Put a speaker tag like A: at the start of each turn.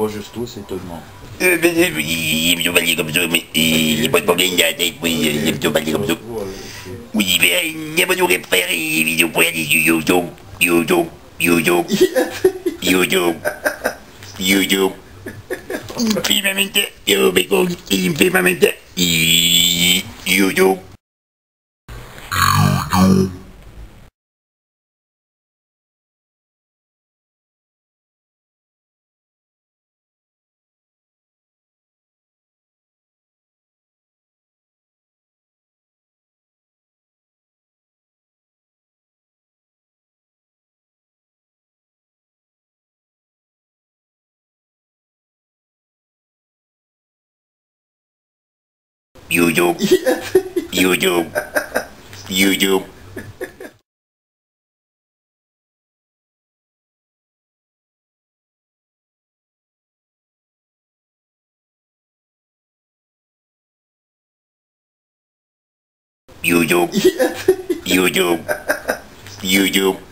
A: pas juste toi, c'est tout le monde.
B: Euh, mais, euh, il me parler comme ça, mais il a pas de problème dans la tête, oui, il parler comme ça. Oui, mais il n'y a pas de faire des vidéos pour aller sur YouTube, YouTube, YouTube, YouTube, YouTube. Il me fait ma mente, con, il me fait ma mente, I- YouTube. YouTube, YouTube, YouTube. YouTube, YouTube, YouTube.